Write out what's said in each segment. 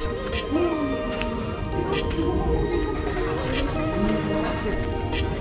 Thank you.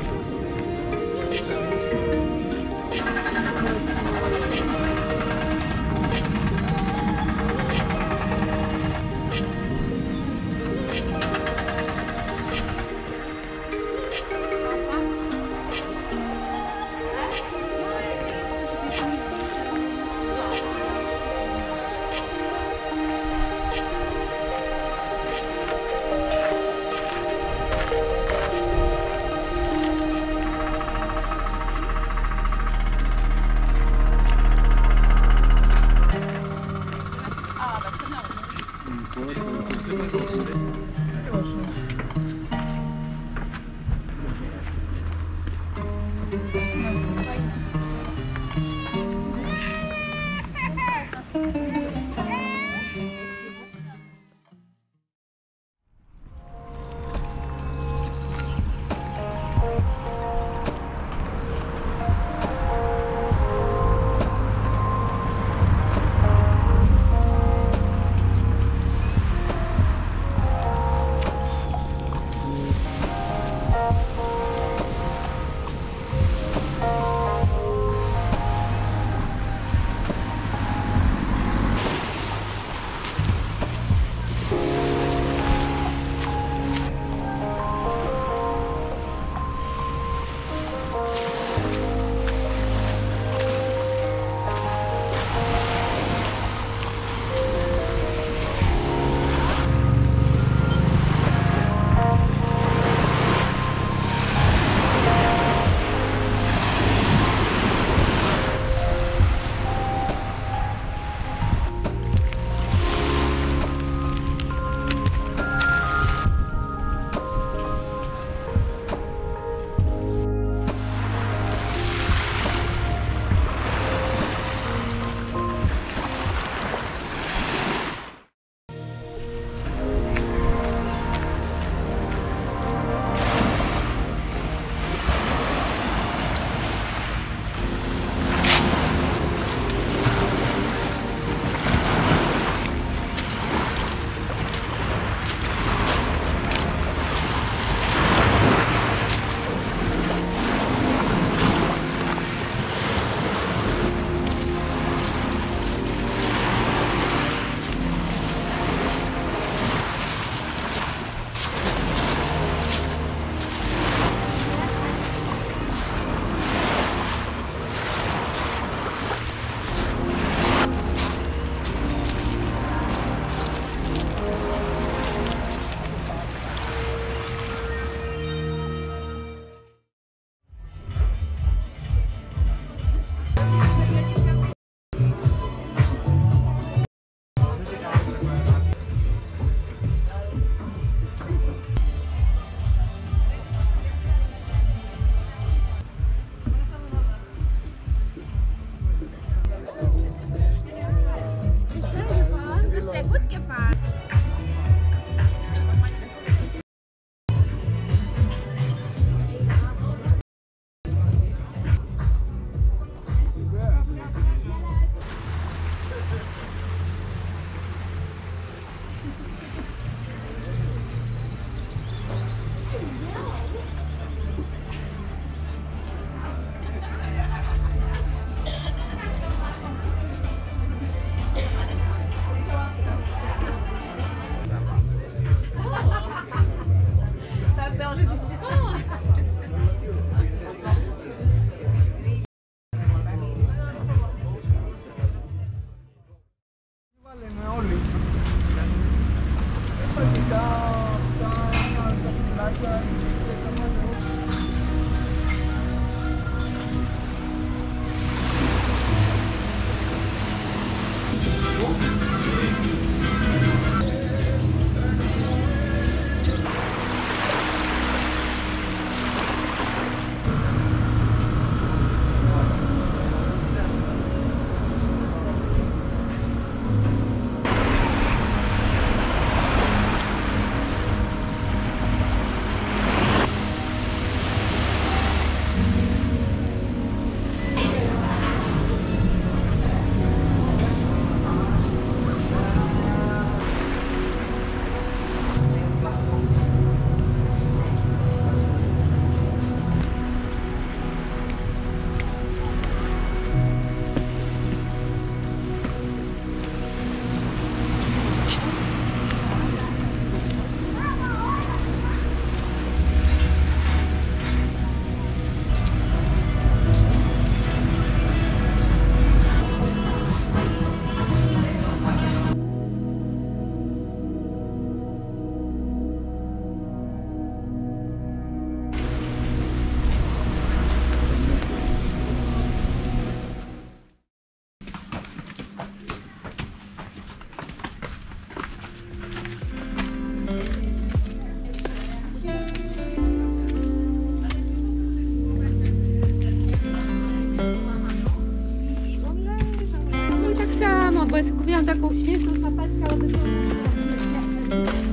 Bo kupiłam taką śmieszną czapeczkę, ale do tego...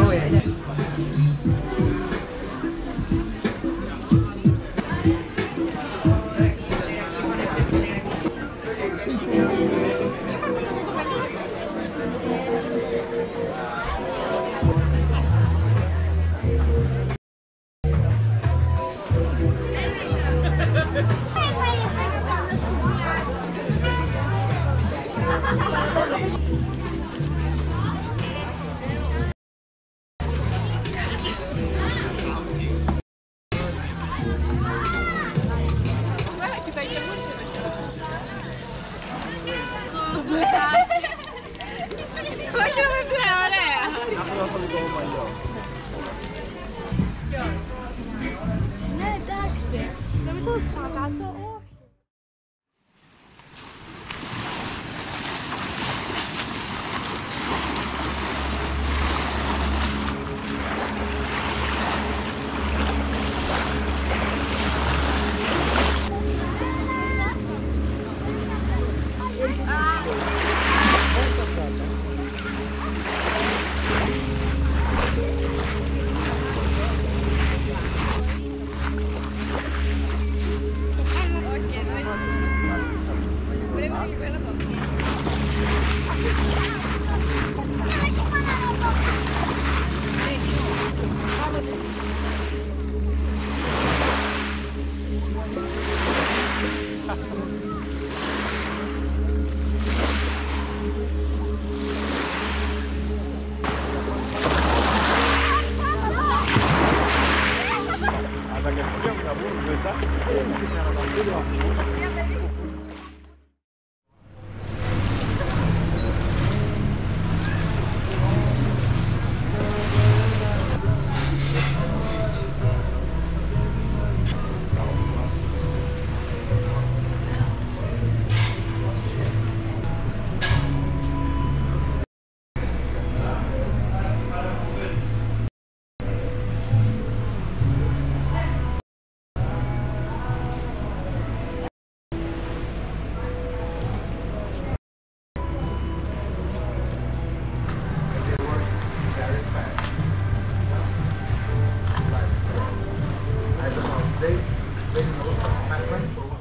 Oh, got to Thank you.